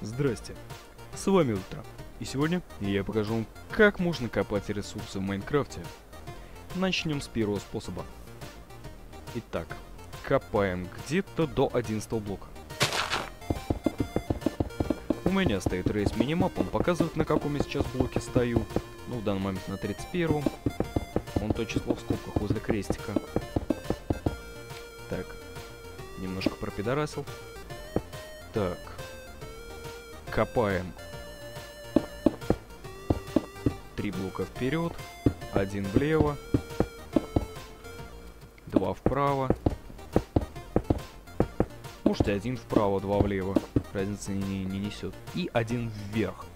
Здрасте, с вами Ультра, и сегодня я покажу вам, как можно копать ресурсы в Майнкрафте. Начнем с первого способа. Итак, копаем где-то до 11 блока. Меня стоит Rei's Minimap, он показывает на каком я сейчас блоке стою. Ну, в данный момент на 31 Вон то число в скобках возле крестика. Так, немножко пропидорасил. Так, копаем три блока вперед, один влево, два вправо. Можете один вправо, два влево. Разницы не, не, не несет. И один вверх.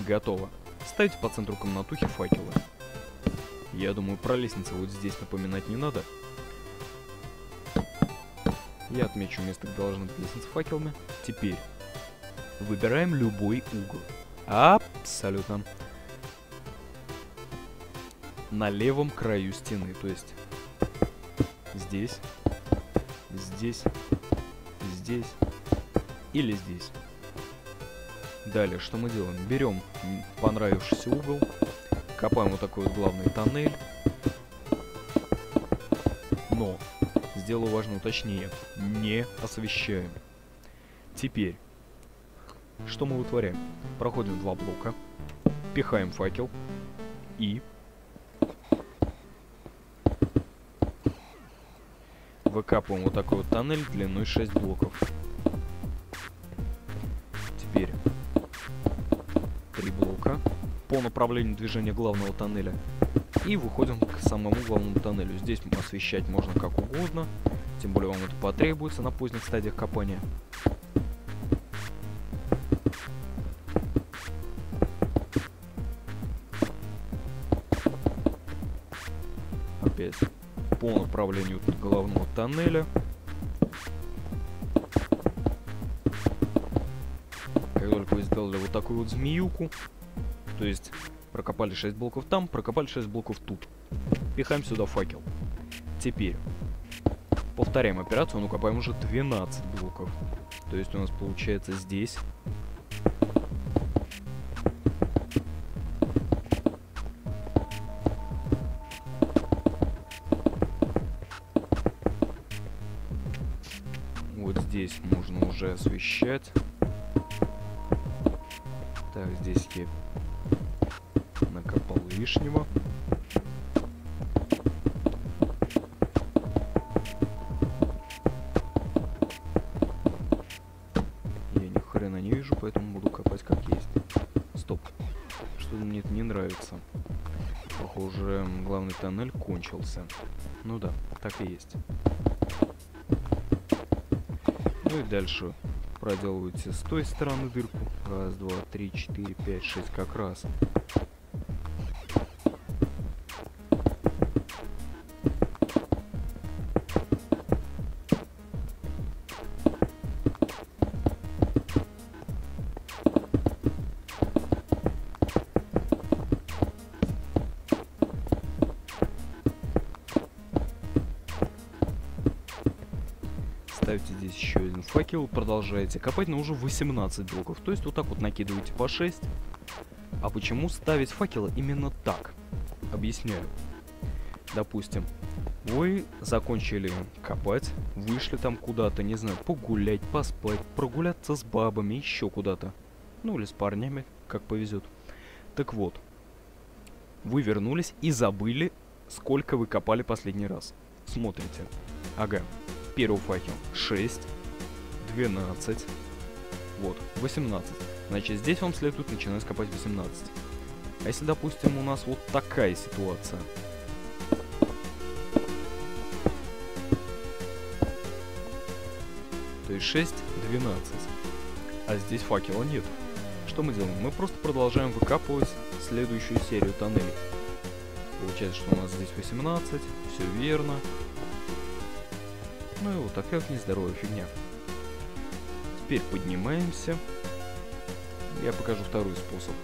Готово. Ставите по центру комнатухи факелы. Я думаю, про лестницы вот здесь напоминать не надо. Я отмечу место, где должны быть лестницы факелами. Теперь выбираем любой угол. Абсолютно. На левом краю стены, то есть здесь, здесь, здесь или здесь. Далее, что мы делаем? Берем понравившийся угол, копаем вот такой вот главный тоннель. Но сделаю важное уточнение. Не освещаем. Теперь, что мы вытворяем? Проходим два блока, пихаем факел и выкапываем вот такой вот тоннель длиной 6 блоков. Теперь три блока по направлению движения главного тоннеля и выходим к самому главному тоннелю. Здесь освещать можно как угодно, тем более вам это потребуется на поздних стадиях копания. Направлению головного тоннеля. Как только вы сделали вот такую вот змеюку, то есть Прокопали 6 блоков там, прокопали 6 блоков тут. Пихаем сюда факел. Теперь повторяем операцию, ну копаем уже 12 блоков. То есть у нас получается здесь Вот здесь можно уже освещать. Так, здесь я лишнего. Я ни хрена не вижу, поэтому буду копать как есть. Стоп. Что-то мне это не нравится. Похоже, главный тоннель кончился. Ну да, так и есть. Ну и дальше проделываете с той стороны дырку. Раз, два, три, четыре, пять, шесть, как раз. Ставите здесь еще один факел, продолжаете копать, но уже 18 блоков. То есть вот так вот накидываете по 6. А почему ставить факелы именно так? Объясняю. Допустим, вы закончили копать, вышли там куда-то, не знаю, погулять, поспать, прогуляться с бабами, еще куда-то. Ну или с парнями, как повезет. Так вот, вы вернулись и забыли, сколько вы копали последний раз. Смотрите. Ага, первый факел 6, 12, вот, 18. Значит, здесь вам следует начинать копать 18. А если, допустим, у нас вот такая ситуация. То есть 6, 12. А здесь факела нет. Что мы делаем? Мы просто продолжаем выкапывать следующую серию тоннелей. Получается, что у нас здесь 18, все верно. Ну и вот такая вот нездоровая фигня. Теперь поднимаемся. Я покажу второй способ.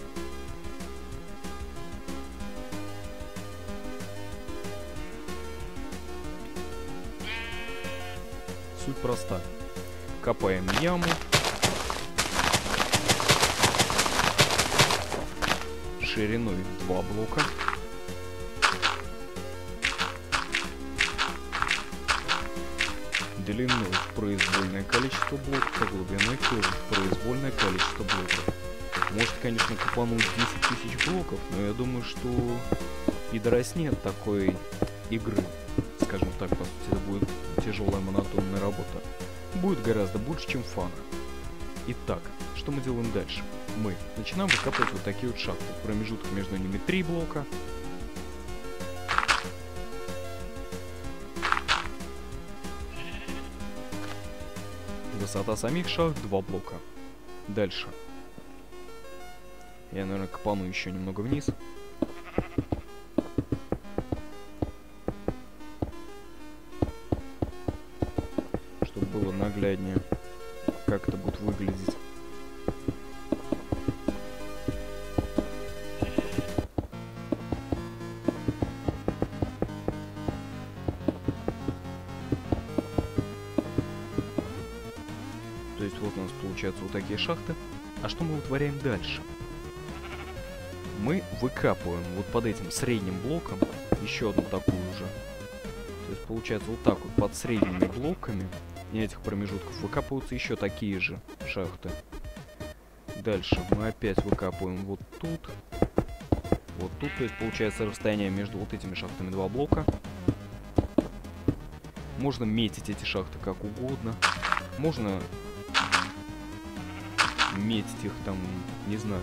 Суть проста. Копаем яму. Шириной два блока. Длиной в произвольное количество блоков, а глубиной тоже произвольное количество блоков. Может, конечно, купануть 10 тысяч блоков, но я думаю, что пидорос нет такой игры. Скажем так, по сути, это будет тяжелая монотонная работа. Будет гораздо больше, чем фана. Итак, что мы делаем дальше? Мы начинаем выкапывать вот такие вот шахты. Промежуток между ними 3 блока, Высота самих шахт 2 блока. Дальше. Я, наверное, копану еще немного вниз. Чтобы было нагляднее, как это будет выглядеть. Такие шахты. А что мы вытворяем дальше? Мы выкапываем вот под этим средним блоком еще одну такую же. То есть получается вот так вот под средними блоками и этих промежутков выкапываются еще такие же шахты. Дальше мы опять выкапываем вот тут. Вот тут, то есть получается расстояние между вот этими шахтами два блока. Можно метить эти шахты как угодно. Можно метить их там, не знаю,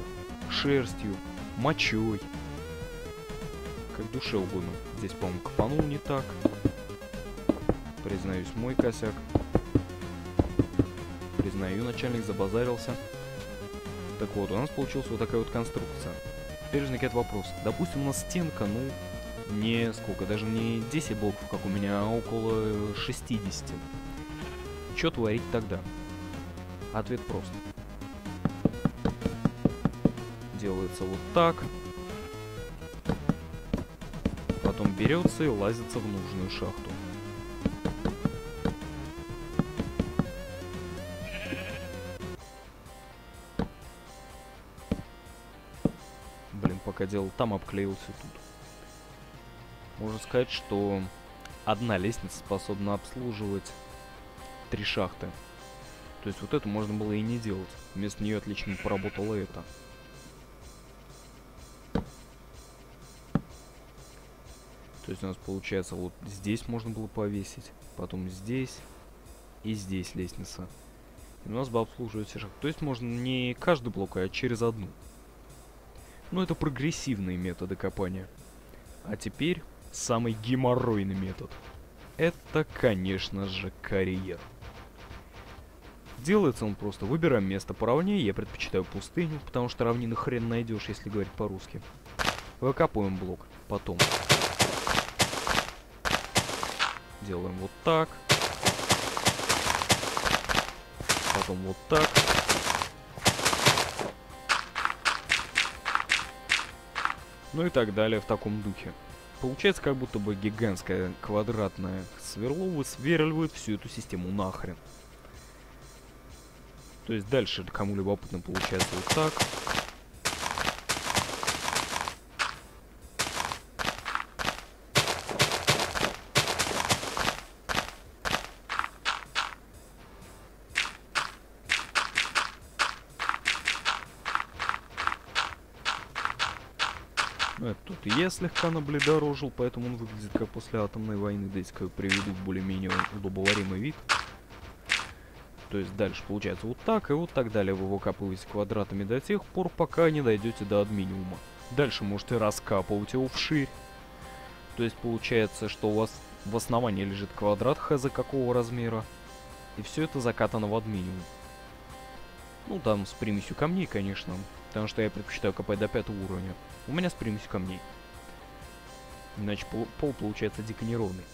шерстью, мочой. Как душе угодно. Здесь, по-моему, копанул не так. Признаюсь, мой косяк. Признаю, начальник забазарился. Так вот, у нас получилась вот такая вот конструкция. Теперь возникает вопрос. Допустим, у нас стенка, ну, не сколько, даже не 10 блоков, как у меня, а около 60. Что творить тогда? Ответ прост. Делается вот так. Потом берется и лазится в нужную шахту. Блин, пока делал там, обклеился тут. Можно сказать, что одна лестница способна обслуживать три шахты. То есть вот эту можно было и не делать. Вместо нее отлично поработало это. То есть у нас получается вот здесь можно было повесить, потом здесь и здесь лестница. И у нас бы обслуживать все шахты. То есть можно не каждый блок, а через одну. Но это прогрессивные методы копания. А теперь самый геморройный метод. Это, конечно же, карьер. Делается он просто. Выбираем место поровнее. Я предпочитаю пустыню, потому что равнины хрен найдешь, если говорить по-русски. Выкапываем блок. Потом. Делаем вот так. Потом вот так. Ну и так далее в таком духе. Получается как будто бы гигантское квадратное сверло высверливает всю эту систему нахрен. То есть дальше, кому любопытно, получается вот так. Это тут я слегка набледорожил, поэтому он выглядит как после атомной войны. Дайте-ка приведу более-менее удобоваримый вид. То есть дальше получается вот так и вот так далее. Вы выкапываете квадратами до тех пор, пока не дойдете до админиума. Дальше можете раскапывать его вширь. То есть получается, что у вас в основании лежит квадрат хз какого размера. И все это закатано в админиум. Ну там с примесью камней, конечно. Потому что я предпочитаю копать до пятого уровня. У меня с камней. Иначе пол, пол получается дико неровный.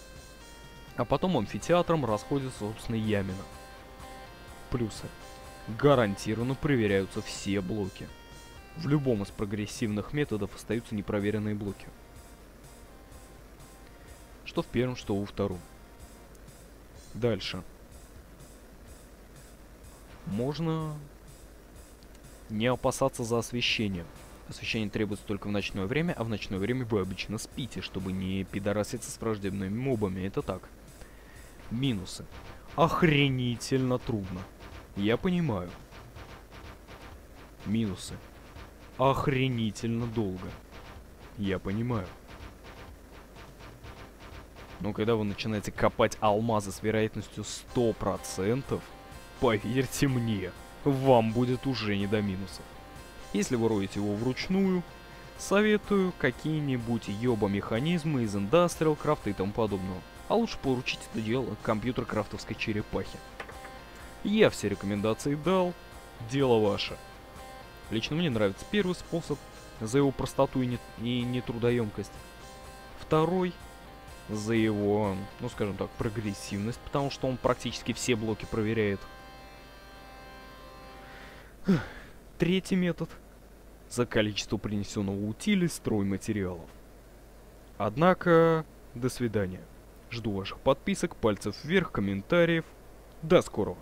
А потом амфитеатром расходится, собственно, Ямина. Плюсы. Гарантированно проверяются все блоки. В любом из прогрессивных методов остаются непроверенные блоки. Что в первом, что во втором. Дальше. Можно не опасаться за освещение. Освещение требуется только в ночное время, а в ночное время вы обычно спите, чтобы не пидораситься с враждебными мобами. Это так. Минусы. Охренительно трудно. Я понимаю. Минусы. Охренительно долго. Я понимаю. Но когда вы начинаете копать алмазы с вероятностью 100%, поверьте мне, вам будет уже не до минусов. Если вы роете его вручную, советую какие-нибудь ёба-механизмы из Industrial Craft и тому подобного. А лучше поручить это дело компьютер-крафтовской черепахе. Я все рекомендации дал, дело ваше. Лично мне нравится первый способ за его простоту и, и нетрудоемкость. Второй за его, ну скажем так, прогрессивность, потому что он практически все блоки проверяет. Третий метод за количество принесенного утиля стройматериалов. Однако, до свидания. Жду ваших подписок, пальцев вверх, комментариев. До скорого.